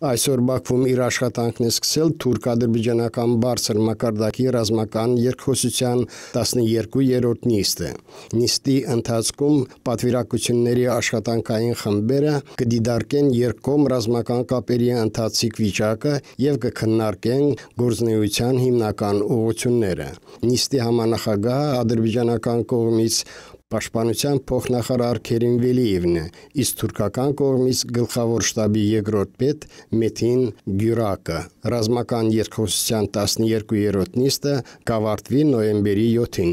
Այսօր Բաքվում իր աշխատանքն է սկսել թուրք-ադրբեջանական բարձր մակարդակի ռազմական երկխոսության 12-րդ նիստը։ Նիստի ընթացքում պատվիրակությունների աշխատանքային խմբերը կդիդարկեն երկկողմ ռազմական կապերի ընթացիկ վիճակը եւ կքննարկեն գործնեության հիմնական ուղղությունները։ Նիստի համանախագահ ադրբեջանական կողմից Պաշտպանության փոխնախարար Քերիմ Վելիևն է, իսկ թուրքական կողմից գլխավոր շտաբի երկրորդ պետ Մեթին Գյուրակը։ Ռազմական երկխոսության 12-րդ նիստը կավարտվի նոյեմբերի 7-ին։